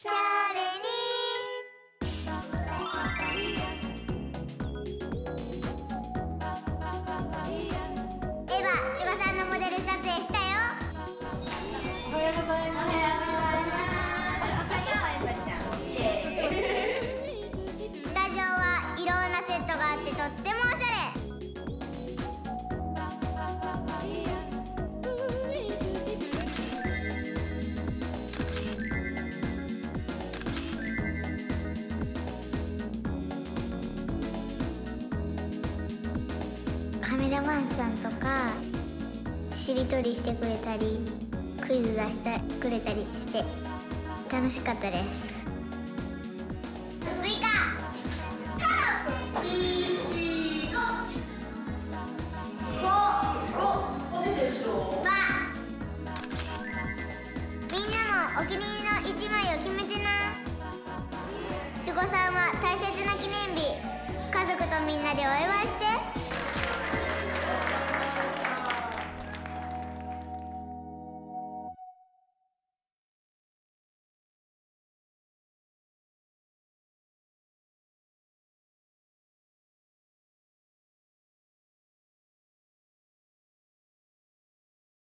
シャレにエヴァ志保さんのモデル撮影したよ。おはようございます。スタジオはいろんなセットがあってとってもカメラマンさんとかしりとりしてくれたりクイズ出してくれたりして楽しかったです。スイカみんなもお気に入りの一枚を決めてな七五三は大切な記念日家族とみんなでお祝いして